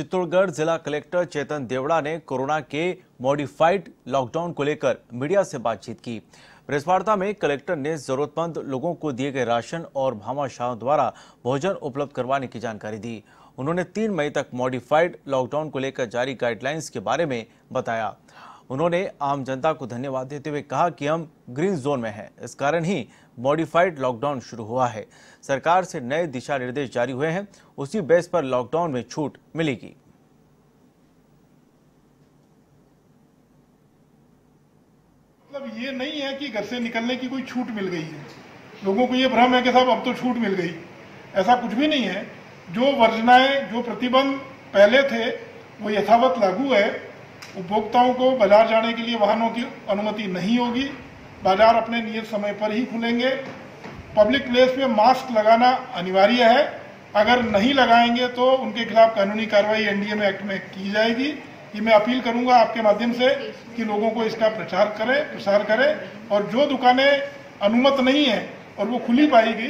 चित्तौड़गढ़ जिला कलेक्टर चेतन देवड़ा ने कोरोना के मॉडिफाइड लॉकडाउन को लेकर मीडिया से बातचीत की। प्रेसवार्ता में कलेक्टर ने जरूरतमंद लोगों को दिए गए राशन और भामाशाहों द्वारा भोजन उपलब्ध करवाने की जानकारी दी। उन्होंने तीन मई तक मॉडिफाइड लॉकडाउन को लेकर जारी गाइडलाइंस के बारे में बताया। उन्होंने आम जनता को धन्यवाद देते हुए कहा कि हम ग्रीन जोन में हैं। इस कारण ही मॉडिफाइड लॉकडाउन शुरू हुआ है। सरकार से नए दिशा निर्देश जारी हुए हैं। उसी बेस पर लॉकडाउन में छूट मिलेगी। मतलब ये नहीं है कि घर से निकलने की कोई छूट मिल गई है। लोगों को ये भ्रम है कि साहब, अब तो छूट मिल गई। ऐसा कुछ भी नहीं है। जो वर्जनाएँ, जो प्रतिबंध पहले थे, वो यथावत लागू है। उपभोक्ताओं को बाज़ार जाने के लिए वाहनों की अनुमति नहीं होगी। बाज़ार अपने नियत समय पर ही खुलेंगे। पब्लिक प्लेस में मास्क लगाना अनिवार्य है। अगर नहीं लगाएँगे तो उनके खिलाफ कानूनी कार्रवाई एनडीएमए एक्ट में की जाएगी। ये मैं अपील करूँगा आपके माध्यम से कि लोगों को इसका प्रचार करें, प्रसार करें और जो दुकानें अनुमत नहीं है और वो खुली पाएगी